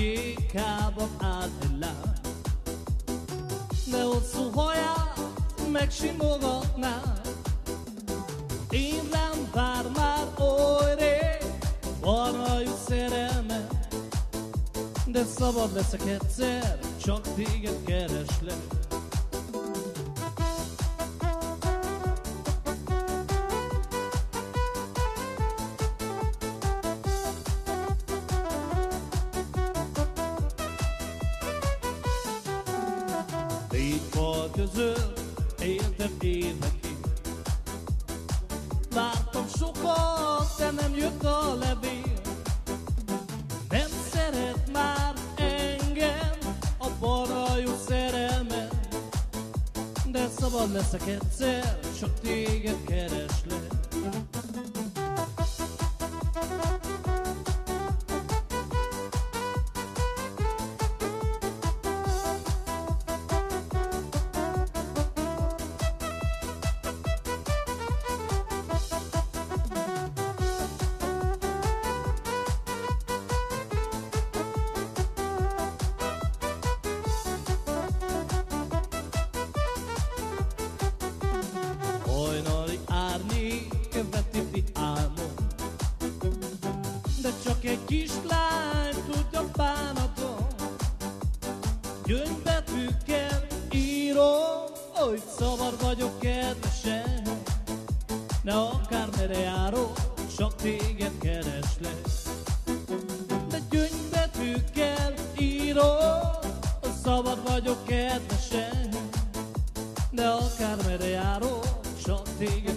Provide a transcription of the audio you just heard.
békában áll egy lány. De hosszú haját megsimogatná, én rám vár már oly rég, barnajú szerelme. De szabad leszek egyszer, csak téged kereslek. Négy fal között éltem évekig Vártam sokat, de nem jött a levél. Nem szeret már engem a barnajú szerelme De szabad leszek egyszer, csak téged kereslek De csak egy kislány tudja bánatom Gyöngybetűkkel írom Hogy szabad vagyok kedvesen. De akármere járok Csak téged kereslek. De gyöngybetűkkel írom Hogy szabad vagyok kedvesen. De akármerre járok, csak téged